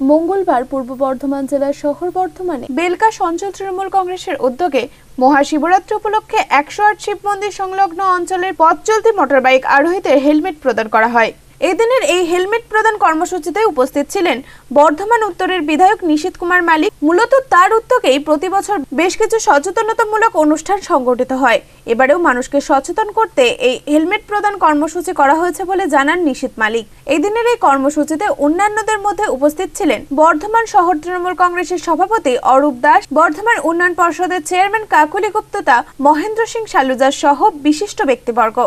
মঙ্গলবার পূর্ব বর্ধমান জেলার শহর বর্ধমানে বেলকা সঞ্চল তৃণমূল কংগ্রেসের উদ্যোগে মহাশিবরাত্রি উপলক্ষে একশো আট শিব মন্দির সংলগ্ন অঞ্চলের পথ চলতি মোটরবাইক আরোহীদের হেলমেট প্রদান করা হয়। এদিনের এই হেলমেট প্রদান কর্মসূচিতে উপস্থিত ছিলেন বর্ধমান উত্তরের বিধায়ক নিশীত কুমার মালিক। মূলত তার উদ্যোগেই প্রতি বছর বেশ কিছু সচেতনতামূলক অনুষ্ঠান সংগঠিত হয়। এবারেও মানুষকে সচেতন করতে এই হেলমেট প্রদান কর্মসূচি করা হয়েছে বলে জানান নিশীত মালিক। এদিনের এই কর্মসূচিতে অন্যান্যদের মধ্যে উপস্থিত ছিলেন বর্ধমান শহর তৃণমূল কংগ্রেসের সভাপতি অরূপ দাস, বর্ধমান উন্নয়ন পর্ষদের চেয়ারম্যান কাকুলি গুপ্ততা, মহেন্দ্র সিং সালুজার সহ বিশিষ্ট ব্যক্তিবর্গ।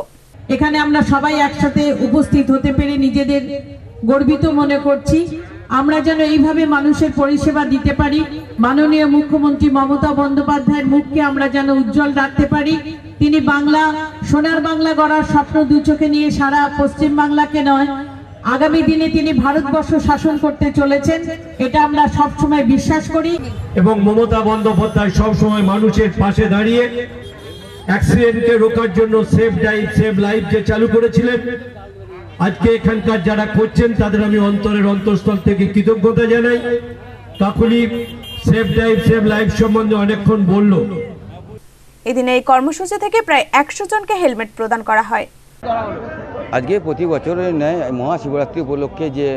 এখানে আমরা সবাই একসাথে উপস্থিত হতে পেরে নিজেদের গর্বিত মনে করছি। আমরা যেন এইভাবে মানুষের পরিষেবা দিতে পারি। মাননীয় মুখ্যমন্ত্রী মমতা বন্দ্যোপাধ্যায়ের মুখকে আমরা যেন উজ্জ্বল রাখতে পারি। তিনি বাংলা, সোনার বাংলা গড়ার স্বপ্ন দু চোখে নিয়ে সারা পশ্চিম বাংলাকে নয়, আগামী দিনে তিনি ভারতবর্ষ শাসন করতে চলেছেন, এটা আমরা সবসময় বিশ্বাস করি। এবং মমতা বন্দ্যোপাধ্যায় সবসময় মানুষের পাশে দাঁড়িয়ে অ্যাক্সিডেন্টকে রোকার জন্য সেফ ড্রাইভ সেভ লাইফ যে চালু করেছিলেন আজকে এখানকার যারা করছেন তাদের আমি অন্তরের অন্তঃস্থল থেকে কৃতজ্ঞতা জানাই। তখনই সেফ ড্রাইভ সেভ লাইফ সম্বন্ধে অনেকক্ষণ বলল। এদিন এই কর্মসূচি থেকে প্রায় একশো জনকে হেলমেট প্রদান করা হয়। আজকে প্রতি বছরের ন্যায় মহাশিবরাত্রি উপলক্ষে যে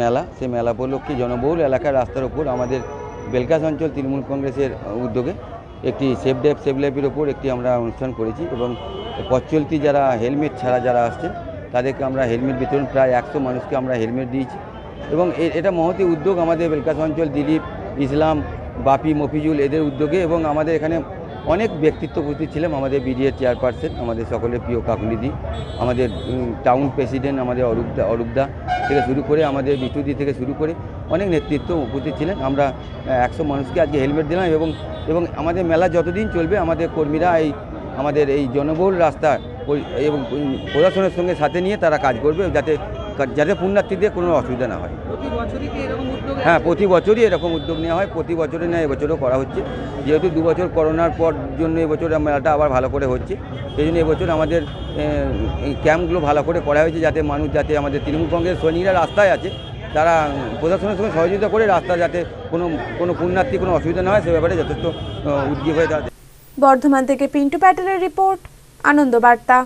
মেলা সেই মেলা উপলক্ষে জনবহুল এলাকার রাস্তার ওপর আমাদের বেলকাস অঞ্চল তৃণমূল কংগ্রেসের উদ্যোগে একটি সেফ ডেভ সেভ লাইফের ওপর একটি আমরা অনুষ্ঠান করেছি এবং পথ চলতি যারা হেলমেট ছাড়া যারা আসছেন, তাদেরকে আমরা হেলমেট বিতরণ, প্রায় একশো মানুষকে আমরা হেলমেট দিয়েছি। এবং এটা মহতি উদ্যোগ আমাদের বেলকাস অঞ্চল, দিলীপ, ইসলাম, বাপি, মফিজুল, এদের উদ্যোগে এবং আমাদের এখানে অনেক ব্যক্তিত্ব উপস্থিত ছিলেন, আমাদের বিডিএ চেয়ারপারসন, আমাদের সকলের প্রিয় কাকুলিদি আমাদের টাউন প্রেসিডেন্ট, আমাদের অরূপদা অরূপদা থেকে শুরু করে, আমাদের বিটুদি থেকে শুরু করে অনেক নেতৃত্ব উপস্থিত ছিলেন। আমরা একশো মানুষকে আজকে হেলমেট দিলাম এবং এবং আমাদের মেলা যতদিন চলবে আমাদের কর্মীরা এই আমাদের এই জনবহুল রাস্তা এবং প্রশাসনের সঙ্গে সাথে নিয়ে তারা কাজ করবে যাতে যাতে পুণ্যার্থীদের কোনো অসুবিধা না হয়। হ্যাঁ প্রতি বছরই এরকম উদ্যোগ নেওয়া হয়। প্রতি বছরে নেয় এবছরও করা হচ্ছে। যেহেতু দু বছর করোনার পর জন্য এবছর মেলাটা আবার ভালো করে হচ্ছে সেই জন্য এবছর আমাদের ক্যাম্পগুলো ভালো করে করা হয়েছে যাতে মানুষ যাতে আমাদের তৃণমূল কংগ্রেস সৈনিকরা রাস্তায় আছে তারা প্রশাসনের সঙ্গে সহযোগিতা করে রাস্তা যাতে কোনো কোনো পুণ্যার্থী কোনো অসুবিধা না হয়, সে ব্যাপারে যথেষ্ট উদ্যোগ হয়ে তারা বর্ধমান থেকে পিন্টু প্যাটেলের রিপোর্ট, আনন্দ বার্তা।